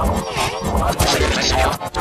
Let's go.